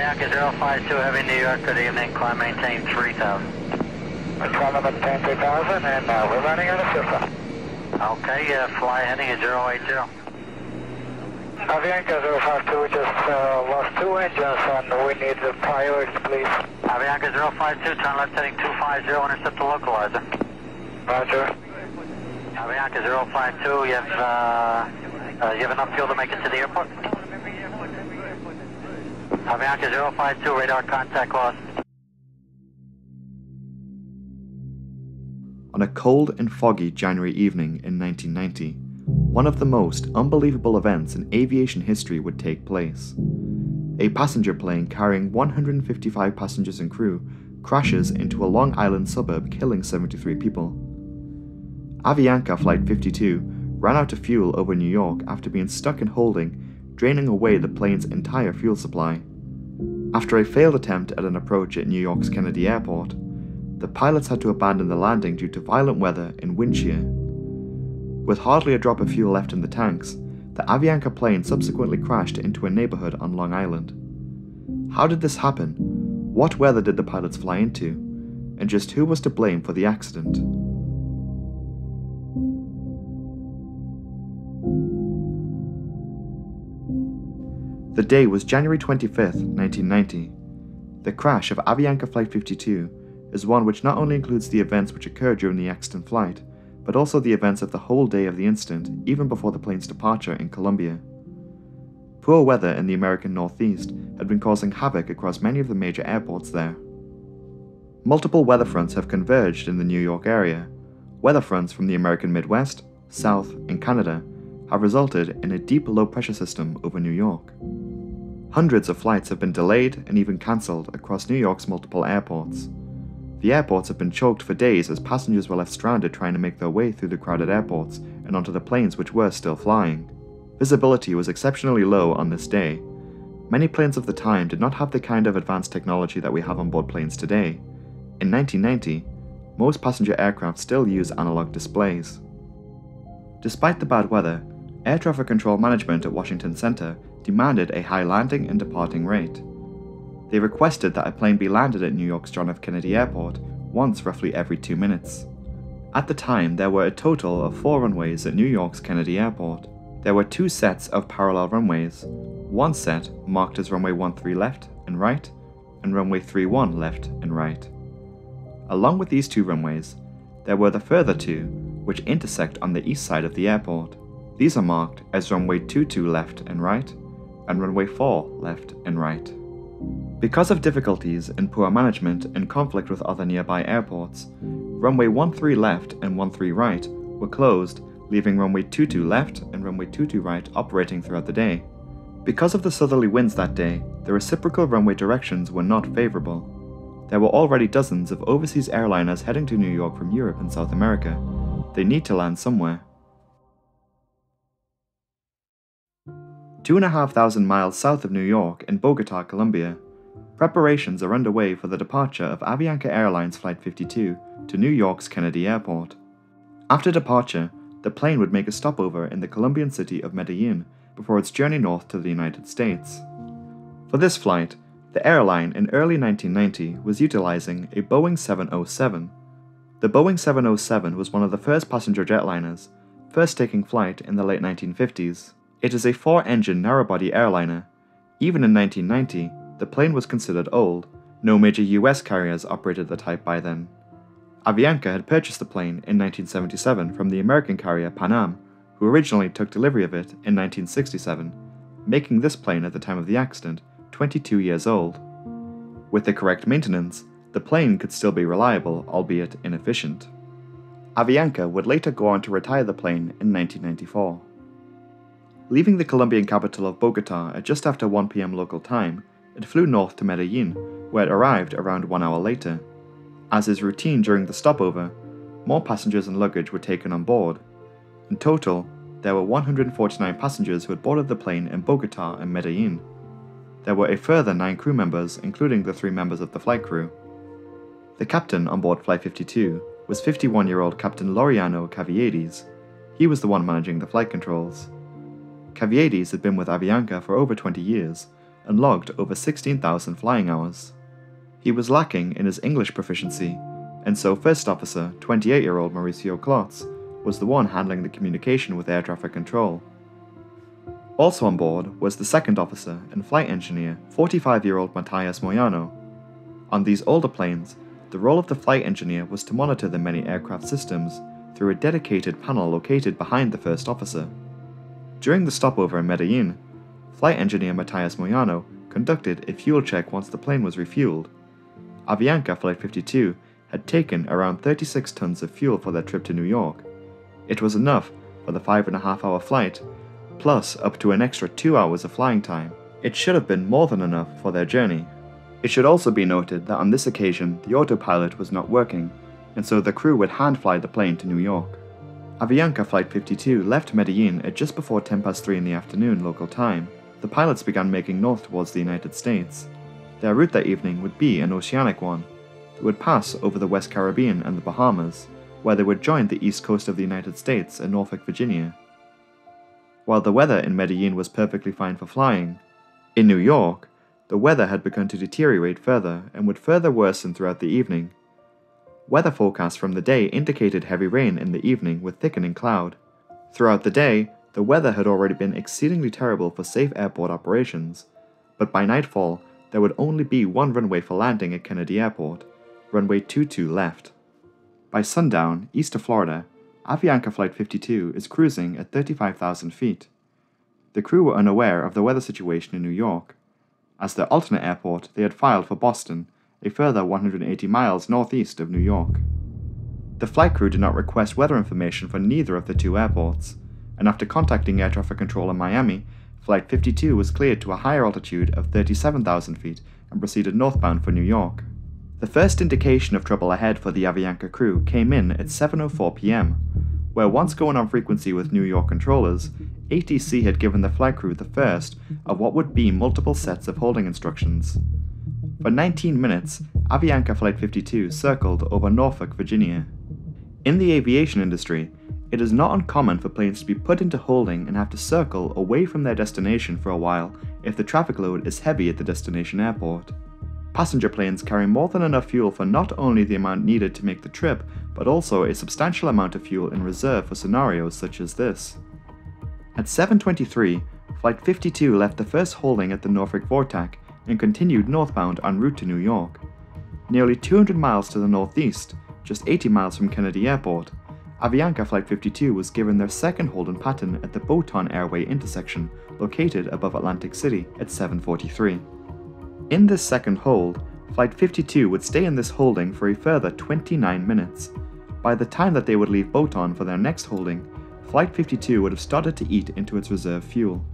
Avianca 052 Heavy New York, good evening. Climb maintain 3000. We're climbing maintain 3000 and uh, we're running out of SIFA. Okay, uh, fly heading at 080. Avianca 052, we just uh, lost two engines and we need the priority, please. Avianca 052, turn left heading 250, intercept the localizer. Roger. Avianca 052, you have, uh, uh, you have enough fuel to make it to the airport? Avianca 052, radar contact lost. On a cold and foggy January evening in 1990, one of the most unbelievable events in aviation history would take place. A passenger plane carrying 155 passengers and crew crashes into a Long Island suburb, killing 73 people. Avianca Flight 52 ran out of fuel over New York after being stuck in holding, draining away the plane's entire fuel supply. After a failed attempt at an approach at New York's Kennedy Airport, the pilots had to abandon the landing due to violent weather and wind shear. With hardly a drop of fuel left in the tanks, the Avianca plane subsequently crashed into a neighborhood on Long Island. How did this happen? What weather did the pilots fly into? And just who was to blame for the accident? The day was January 25th, 1990. The crash of Avianca Flight 52 is one which not only includes the events which occurred during the accident flight, but also the events of the whole day of the incident, even before the plane's departure in Colombia. Poor weather in the American Northeast had been causing havoc across many of the major airports there. Multiple weather fronts have converged in the New York area. Weather fronts from the American Midwest, South, and Canada have resulted in a deep low pressure system over New York. Hundreds of flights have been delayed and even cancelled across New York's multiple airports. The airports have been choked for days as passengers were left stranded trying to make their way through the crowded airports and onto the planes which were still flying. Visibility was exceptionally low on this day. Many planes of the time did not have the kind of advanced technology that we have on board planes today. In 1990, most passenger aircraft still use analog displays. Despite the bad weather, Air Traffic Control Management at Washington Center demanded a high landing and departing rate. They requested that a plane be landed at New York's John F. Kennedy Airport once roughly every two minutes. At the time, there were a total of four runways at New York's Kennedy Airport. There were two sets of parallel runways, one set marked as runway 13 left and right, and runway 31 left and right. Along with these two runways, there were the further two, which intersect on the east side of the airport. These are marked as runway 22 left and right, and runway 4 left and right. Because of difficulties in poor management and conflict with other nearby airports, runway 13 left and 13 right were closed, leaving runway 22 left and runway 22 right operating throughout the day. Because of the southerly winds that day, the reciprocal runway directions were not favourable. There were already dozens of overseas airliners heading to New York from Europe and South America. They need to land somewhere. Two and a half thousand miles south of New York in Bogota, Colombia, preparations are underway for the departure of Avianca Airlines Flight 52 to New York's Kennedy Airport. After departure, the plane would make a stopover in the Colombian city of Medellin before its journey north to the United States. For this flight, the airline in early 1990 was utilizing a Boeing 707. The Boeing 707 was one of the first passenger jetliners, first taking flight in the late 1950s. It is a four engine narrow-body airliner. Even in 1990, the plane was considered old. No major US carriers operated the type by then. Avianca had purchased the plane in 1977 from the American carrier Pan Am, who originally took delivery of it in 1967, making this plane at the time of the accident 22 years old. With the correct maintenance, the plane could still be reliable, albeit inefficient. Avianca would later go on to retire the plane in 1994. Leaving the Colombian capital of Bogota at just after 1 pm local time, it flew north to Medellin, where it arrived around one hour later. As is routine during the stopover, more passengers and luggage were taken on board. In total, there were 149 passengers who had boarded the plane in Bogota and Medellin. There were a further nine crew members, including the three members of the flight crew. The captain on board Flight 52 was 51 year old Captain Laureano Caviedes. He was the one managing the flight controls. Caviedes had been with Avianca for over 20 years, and logged over 16,000 flying hours. He was lacking in his English proficiency, and so First Officer, 28 year old Mauricio Klotz, was the one handling the communication with air traffic control. Also on board was the second officer and flight engineer, 45 year old Matthias Moyano. On these older planes, the role of the flight engineer was to monitor the many aircraft systems through a dedicated panel located behind the first officer. During the stopover in Medellin, flight engineer Matthias Moyano conducted a fuel check once the plane was refueled. Avianca Flight 52 had taken around 36 tons of fuel for their trip to New York. It was enough for the five and a half hour flight, plus up to an extra two hours of flying time. It should have been more than enough for their journey. It should also be noted that on this occasion the autopilot was not working, and so the crew would hand fly the plane to New York. Avianca Flight 52 left Medellin at just before 10 past 3 in the afternoon local time. The pilots began making north towards the United States. Their route that evening would be an oceanic one. It would pass over the West Caribbean and the Bahamas, where they would join the east coast of the United States and Norfolk, Virginia. While the weather in Medellin was perfectly fine for flying, in New York, the weather had begun to deteriorate further and would further worsen throughout the evening. Weather forecasts from the day indicated heavy rain in the evening with thickening cloud. Throughout the day, the weather had already been exceedingly terrible for safe airport operations, but by nightfall, there would only be one runway for landing at Kennedy Airport, runway 22 left. By sundown, east of Florida, Avianca Flight 52 is cruising at 35,000 feet. The crew were unaware of the weather situation in New York. As their alternate airport, they had filed for Boston, a further 180 miles northeast of New York. The flight crew did not request weather information for neither of the two airports, and after contacting air traffic control in Miami, Flight 52 was cleared to a higher altitude of 37,000 feet and proceeded northbound for New York. The first indication of trouble ahead for the Avianca crew came in at 7.04 pm, where once going on frequency with New York controllers, ATC had given the flight crew the first of what would be multiple sets of holding instructions. For 19 minutes, Avianca Flight 52 circled over Norfolk, Virginia. In the aviation industry, it is not uncommon for planes to be put into holding and have to circle away from their destination for a while if the traffic load is heavy at the destination airport. Passenger planes carry more than enough fuel for not only the amount needed to make the trip, but also a substantial amount of fuel in reserve for scenarios such as this. At 7.23, Flight 52 left the first holding at the Norfolk Vortac and continued northbound en route to New York. Nearly 200 miles to the northeast, just 80 miles from Kennedy Airport, Avianca Flight 52 was given their second hold and pattern at the Botan Airway intersection located above Atlantic City at 7.43. In this second hold, Flight 52 would stay in this holding for a further 29 minutes. By the time that they would leave Botan for their next holding, Flight 52 would have started to eat into its reserve fuel.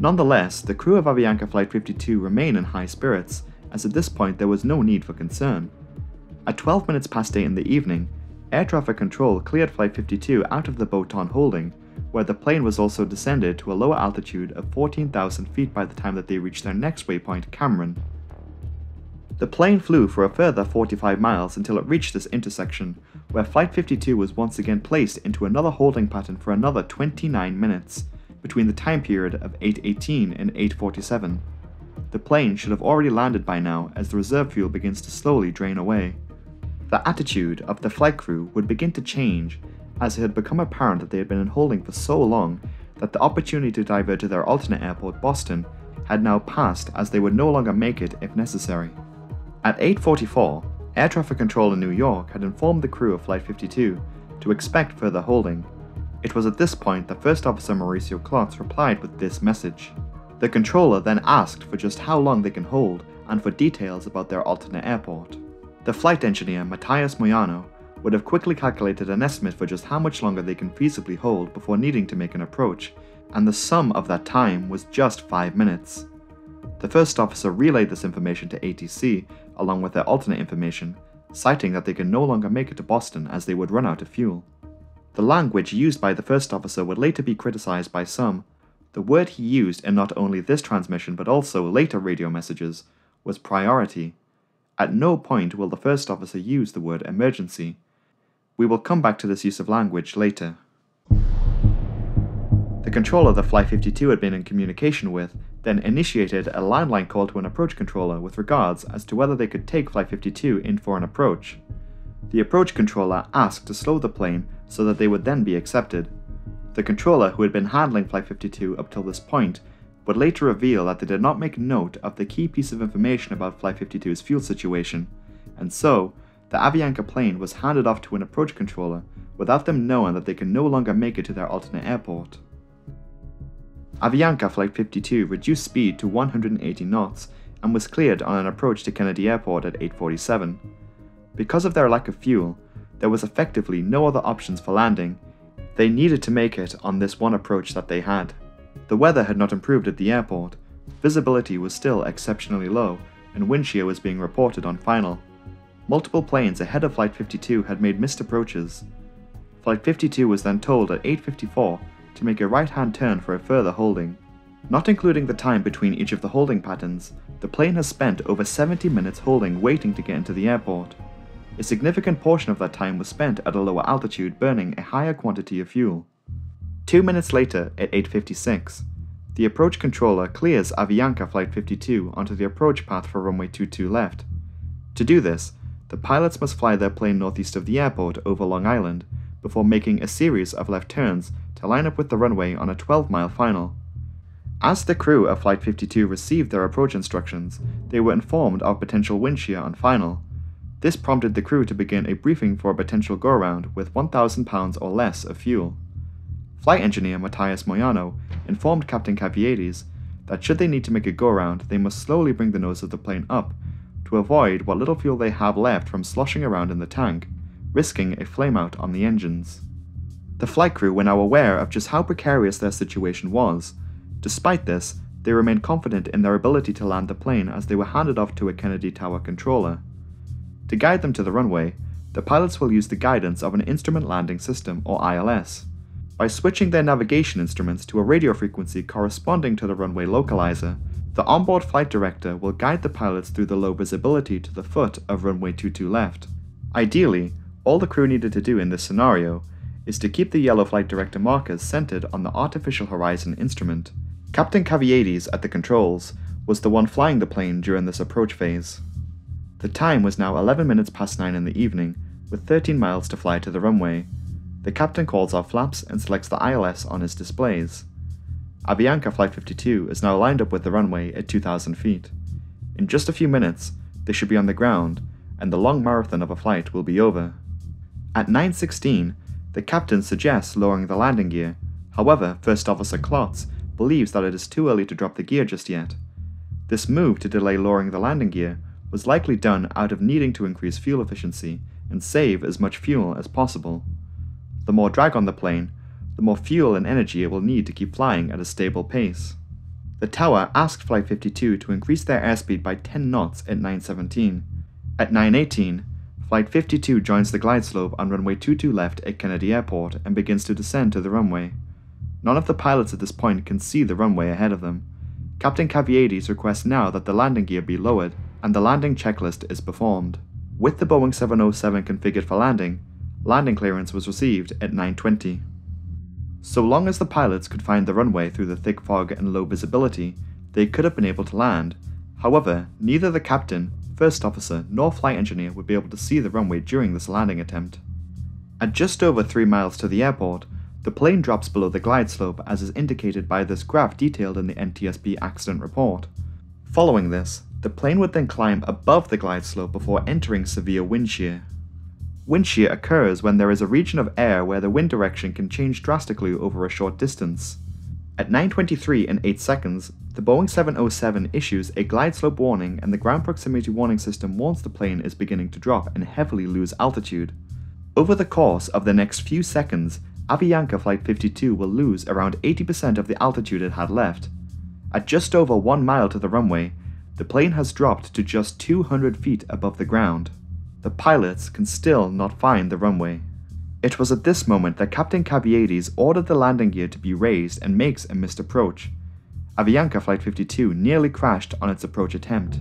Nonetheless, the crew of Avianca Flight 52 remain in high spirits, as at this point there was no need for concern. At 12 minutes past 8 in the evening, air traffic control cleared Flight 52 out of the Botan holding, where the plane was also descended to a lower altitude of 14,000 feet by the time that they reached their next waypoint, Cameron. The plane flew for a further 45 miles until it reached this intersection, where Flight 52 was once again placed into another holding pattern for another 29 minutes, between the time period of 8.18 and 8.47. The plane should have already landed by now as the reserve fuel begins to slowly drain away. The attitude of the flight crew would begin to change as it had become apparent that they had been in holding for so long that the opportunity to divert to their alternate airport, Boston, had now passed as they would no longer make it if necessary. At 8.44, air traffic control in New York had informed the crew of Flight 52 to expect further holding it was at this point that First Officer Mauricio Klotz replied with this message. The controller then asked for just how long they can hold and for details about their alternate airport. The flight engineer, Matthias Moyano, would have quickly calculated an estimate for just how much longer they can feasibly hold before needing to make an approach, and the sum of that time was just 5 minutes. The first officer relayed this information to ATC along with their alternate information, citing that they can no longer make it to Boston as they would run out of fuel. The language used by the first officer would later be criticized by some. The word he used in not only this transmission but also later radio messages was priority. At no point will the first officer use the word emergency. We will come back to this use of language later. The controller the Flight 52 had been in communication with then initiated a landline call to an approach controller with regards as to whether they could take Flight 52 in for an approach. The approach controller asked to slow the plane so that they would then be accepted. The controller, who had been handling Flight 52 up till this point, would later reveal that they did not make note of the key piece of information about Flight 52's fuel situation, and so, the Avianca plane was handed off to an approach controller without them knowing that they could no longer make it to their alternate airport. Avianca Flight 52 reduced speed to 180 knots and was cleared on an approach to Kennedy Airport at 847. Because of their lack of fuel, there was effectively no other options for landing. They needed to make it on this one approach that they had. The weather had not improved at the airport, visibility was still exceptionally low, and wind shear was being reported on final. Multiple planes ahead of Flight 52 had made missed approaches. Flight 52 was then told at 8.54 to make a right-hand turn for a further holding. Not including the time between each of the holding patterns, the plane has spent over 70 minutes holding waiting to get into the airport. A significant portion of that time was spent at a lower altitude burning a higher quantity of fuel. Two minutes later, at 8.56, the approach controller clears Avianca Flight 52 onto the approach path for runway 22 left. To do this, the pilots must fly their plane northeast of the airport over Long Island before making a series of left turns to line up with the runway on a 12 mile final. As the crew of Flight 52 received their approach instructions, they were informed of potential wind shear on final. This prompted the crew to begin a briefing for a potential go around with 1,000 pounds or less of fuel. Flight engineer Matthias Moyano informed Captain Caviedes that should they need to make a go around, they must slowly bring the nose of the plane up to avoid what little fuel they have left from sloshing around in the tank, risking a flameout on the engines. The flight crew were now aware of just how precarious their situation was. Despite this, they remained confident in their ability to land the plane as they were handed off to a Kennedy Tower controller. To guide them to the runway, the pilots will use the guidance of an Instrument Landing System, or ILS. By switching their navigation instruments to a radio frequency corresponding to the runway localizer, the onboard flight director will guide the pilots through the low visibility to the foot of runway 22 left. Ideally, all the crew needed to do in this scenario is to keep the yellow flight director markers centered on the artificial horizon instrument. Captain Caviedes at the controls was the one flying the plane during this approach phase. The time was now 11 minutes past 9 in the evening, with 13 miles to fly to the runway, the captain calls off flaps and selects the ILS on his displays. Avianca Flight 52 is now lined up with the runway at 2,000 feet. In just a few minutes, they should be on the ground, and the long marathon of a flight will be over. At 9.16, the captain suggests lowering the landing gear, however, First Officer Klotz believes that it is too early to drop the gear just yet. This move to delay lowering the landing gear was likely done out of needing to increase fuel efficiency and save as much fuel as possible. The more drag on the plane, the more fuel and energy it will need to keep flying at a stable pace. The tower asked Flight 52 to increase their airspeed by 10 knots at 9.17. At 9.18, Flight 52 joins the glide slope on runway 22 left at Kennedy Airport and begins to descend to the runway. None of the pilots at this point can see the runway ahead of them. Captain Caviedes requests now that the landing gear be lowered, and the landing checklist is performed. With the Boeing 707 configured for landing, landing clearance was received at 9.20. So long as the pilots could find the runway through the thick fog and low visibility, they could have been able to land. However, neither the captain, first officer, nor flight engineer would be able to see the runway during this landing attempt. At just over 3 miles to the airport, the plane drops below the glide slope as is indicated by this graph detailed in the NTSB accident report. Following this, the plane would then climb above the glide slope before entering severe wind shear. Wind shear occurs when there is a region of air where the wind direction can change drastically over a short distance. At 9.23 and 8 seconds, the Boeing 707 issues a glide slope warning and the ground proximity warning system warns the plane is beginning to drop and heavily lose altitude. Over the course of the next few seconds, Avianca Flight 52 will lose around 80% of the altitude it had left. At just over 1 mile to the runway, the plane has dropped to just 200 feet above the ground the pilots can still not find the runway. It was at this moment that Captain Caviedes ordered the landing gear to be raised and makes a missed approach. Avianca Flight 52 nearly crashed on its approach attempt.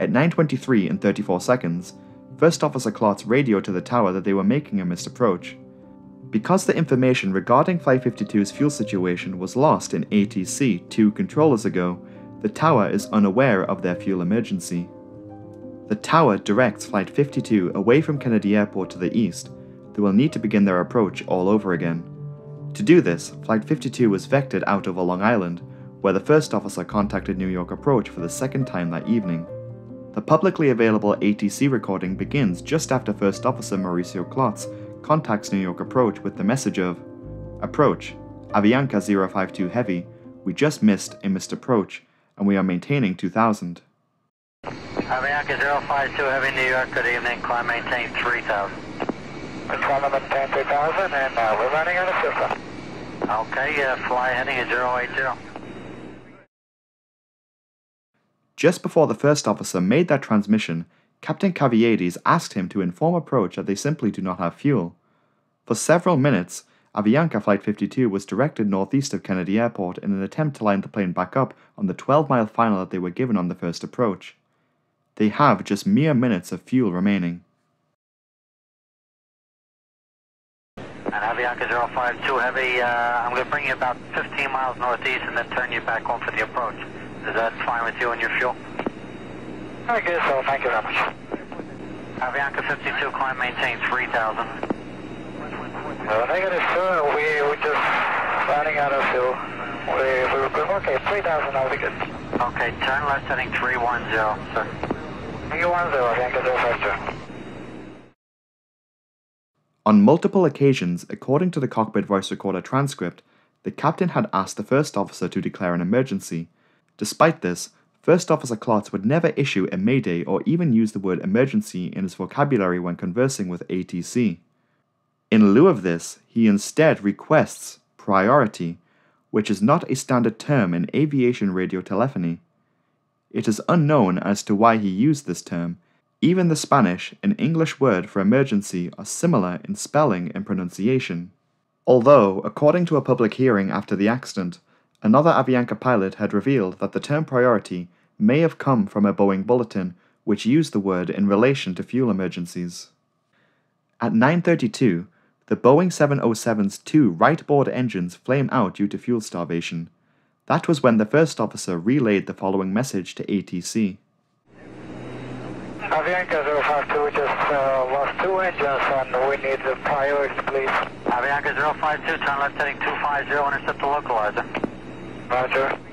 At 9.23 and 34 seconds, First Officer Klotz radioed to the tower that they were making a missed approach. Because the information regarding Flight 52's fuel situation was lost in ATC two controllers ago, the tower is unaware of their fuel emergency. The tower directs Flight 52 away from Kennedy Airport to the east. They will need to begin their approach all over again. To do this, Flight 52 was vectored out over Long Island, where the first officer contacted New York Approach for the second time that evening. The publicly available ATC recording begins just after First Officer Mauricio Klotz contacts New York Approach with the message of Approach, Avianca 052 Heavy, we just missed a missed approach, and we are maintaining 2000. Avianca 052 Heavy New York, good evening, climb maintain 3000. It's one of them 10,000 and uh, we're running out of system. Okay, uh, fly heading at 080. Just before the first officer made that transmission, Captain Caviedes asked him to inform approach that they simply do not have fuel. For several minutes, Avianca Flight 52 was directed northeast of Kennedy Airport in an attempt to line the plane back up on the 12 mile final that they were given on the first approach. They have just mere minutes of fuel remaining. And Avianca 052 Heavy, uh, I'm going to bring you about 15 miles northeast and then turn you back on for the approach. Is that fine with you and your fuel? I guess so, thank you very much. Avianca 52, climb maintain 3000. Uh, negative, sir, we, we just running out of fuel. We, we were good. Okay, 3,000, I'll be good. Okay, turn left heading 310, sir. You want zero, I think it's 052. On multiple occasions, according to the cockpit voice recorder transcript, the captain had asked the first officer to declare an emergency. Despite this, First Officer Klotz would never issue a mayday or even use the word emergency in his vocabulary when conversing with ATC. In lieu of this, he instead requests priority, which is not a standard term in aviation radio telephony. It is unknown as to why he used this term. Even the Spanish and English word for emergency are similar in spelling and pronunciation. Although, according to a public hearing after the accident, Another Avianca pilot had revealed that the term priority may have come from a Boeing bulletin which used the word in relation to fuel emergencies. At 9:32, the Boeing 707's two right board engines flame out due to fuel starvation. That was when the first officer relayed the following message to ATC. Avianca 052, we just uh, lost two engines and we need the priority, please. Avianca 052, turn left heading 250, intercept the localizer. Roger.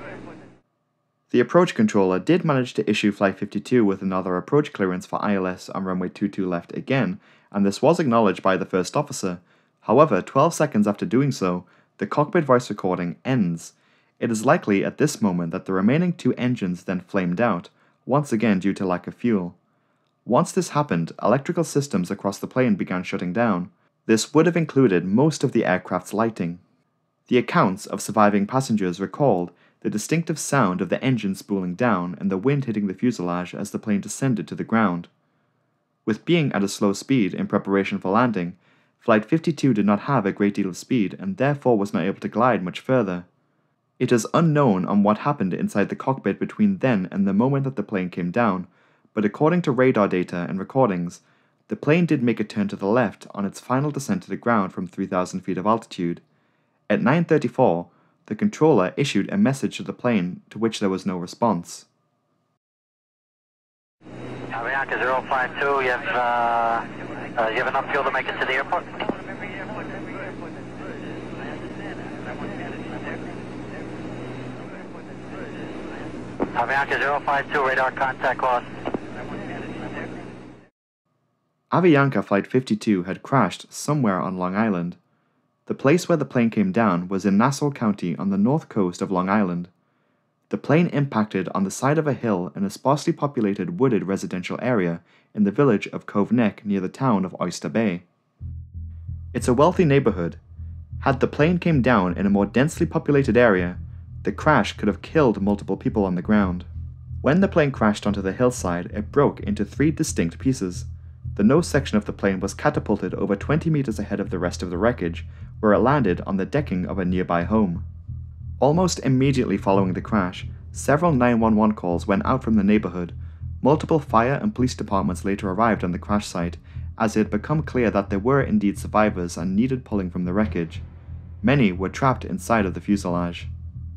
The approach controller did manage to issue Flight 52 with another approach clearance for ILS on runway 22 left again, and this was acknowledged by the first officer. However, 12 seconds after doing so, the cockpit voice recording ends. It is likely at this moment that the remaining two engines then flamed out, once again due to lack of fuel. Once this happened, electrical systems across the plane began shutting down. This would have included most of the aircraft's lighting. The accounts of surviving passengers recalled the distinctive sound of the engine spooling down and the wind hitting the fuselage as the plane descended to the ground. With being at a slow speed in preparation for landing, Flight 52 did not have a great deal of speed and therefore was not able to glide much further. It is unknown on what happened inside the cockpit between then and the moment that the plane came down, but according to radar data and recordings, the plane did make a turn to the left on its final descent to the ground from 3,000 feet of altitude. At 9:34, the controller issued a message to the plane to which there was no response. Avianca 052, you have, uh, uh, you have enough fuel to make it to the airport? Avianca 052, radar contact lost. Avianca Flight 52 had crashed somewhere on Long Island. The place where the plane came down was in Nassau County on the north coast of Long Island. The plane impacted on the side of a hill in a sparsely populated wooded residential area in the village of Cove Neck near the town of Oyster Bay. It's a wealthy neighborhood. Had the plane came down in a more densely populated area, the crash could have killed multiple people on the ground. When the plane crashed onto the hillside, it broke into three distinct pieces. The nose section of the plane was catapulted over 20 meters ahead of the rest of the wreckage, where it landed on the decking of a nearby home. Almost immediately following the crash, several 911 calls went out from the neighborhood, Multiple fire and police departments later arrived on the crash site as it had become clear that there were indeed survivors and needed pulling from the wreckage. Many were trapped inside of the fuselage.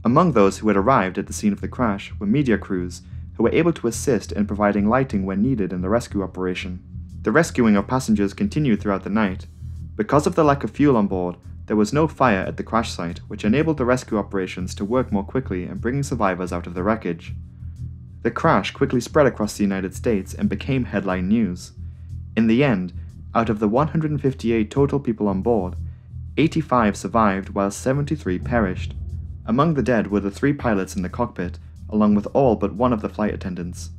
Among those who had arrived at the scene of the crash were media crews who were able to assist in providing lighting when needed in the rescue operation. The rescuing of passengers continued throughout the night. Because of the lack of fuel on board, there was no fire at the crash site, which enabled the rescue operations to work more quickly in bringing survivors out of the wreckage. The crash quickly spread across the United States and became headline news. In the end, out of the 158 total people on board, 85 survived while 73 perished. Among the dead were the three pilots in the cockpit, along with all but one of the flight attendants.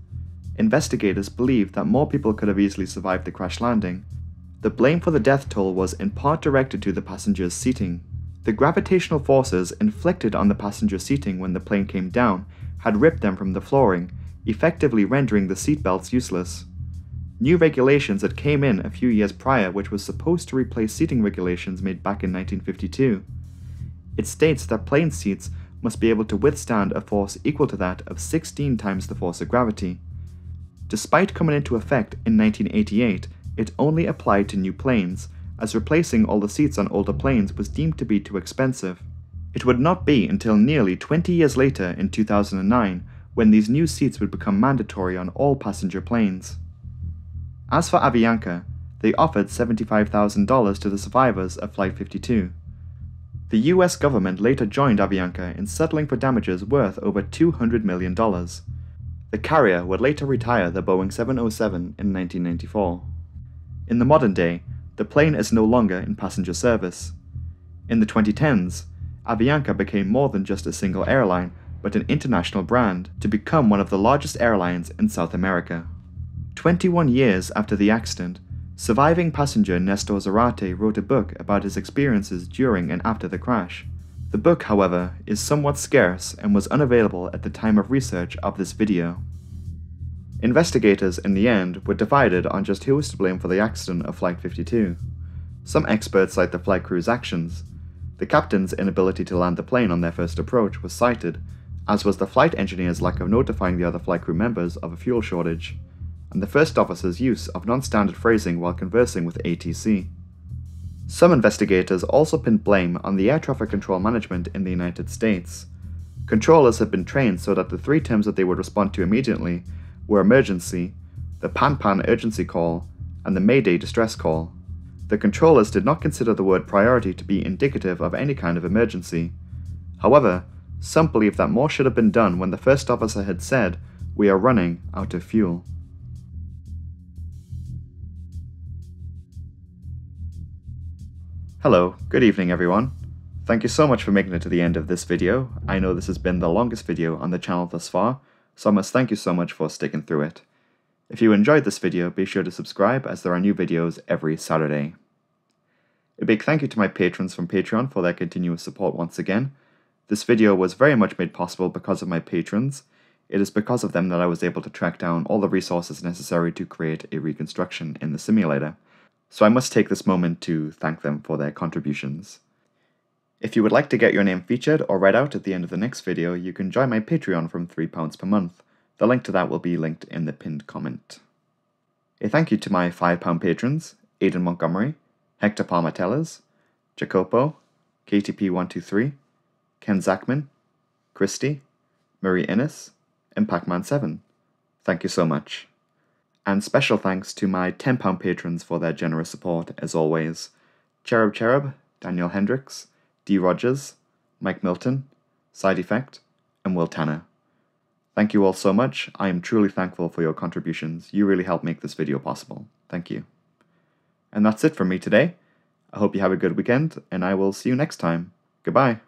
Investigators believe that more people could have easily survived the crash landing. The blame for the death toll was in part directed to the passengers' seating. The gravitational forces inflicted on the passenger seating when the plane came down had ripped them from the flooring, effectively rendering the seatbelts useless. New regulations that came in a few years prior which was supposed to replace seating regulations made back in 1952. It states that plane seats must be able to withstand a force equal to that of 16 times the force of gravity. Despite coming into effect in 1988, it only applied to new planes, as replacing all the seats on older planes was deemed to be too expensive. It would not be until nearly 20 years later in 2009 when these new seats would become mandatory on all passenger planes. As for Avianca, they offered $75,000 to the survivors of Flight 52. The US government later joined Avianca in settling for damages worth over $200 million. The carrier would later retire the Boeing 707 in 1994. In the modern day, the plane is no longer in passenger service. In the 2010s, Avianca became more than just a single airline, but an international brand to become one of the largest airlines in South America. 21 years after the accident, surviving passenger Nestor Zarate wrote a book about his experiences during and after the crash. The book, however, is somewhat scarce and was unavailable at the time of research of this video. Investigators, in the end, were divided on just who was to blame for the accident of Flight 52. Some experts cite the flight crew's actions, the captain's inability to land the plane on their first approach was cited, as was the flight engineer's lack of notifying the other flight crew members of a fuel shortage, and the first officer's use of non standard phrasing while conversing with ATC. Some investigators also pinned blame on the air traffic control management in the United States. Controllers had been trained so that the three terms that they would respond to immediately were emergency, the Pan Pan urgency call, and the Mayday distress call. The controllers did not consider the word priority to be indicative of any kind of emergency. However, some believe that more should have been done when the first officer had said, We are running out of fuel. Hello, good evening everyone. Thank you so much for making it to the end of this video. I know this has been the longest video on the channel thus far, so I must thank you so much for sticking through it. If you enjoyed this video, be sure to subscribe as there are new videos every Saturday. A big thank you to my patrons from Patreon for their continuous support once again. This video was very much made possible because of my patrons. It is because of them that I was able to track down all the resources necessary to create a reconstruction in the simulator, so I must take this moment to thank them for their contributions. If you would like to get your name featured or read out at the end of the next video, you can join my Patreon from £3 per month. The link to that will be linked in the pinned comment. A thank you to my £5 patrons, Aidan Montgomery, Hector Palmatellas, Jacopo, KTP123, Ken Zachman, Christy, Marie Innes, and Pacman7. Thank you so much. And special thanks to my £10 patrons for their generous support, as always. Cherub Cherub, Daniel Hendricks, D. Rogers, Mike Milton, Side Effect, and Will Tanner. Thank you all so much. I am truly thankful for your contributions. You really helped make this video possible. Thank you. And that's it from me today. I hope you have a good weekend, and I will see you next time. Goodbye.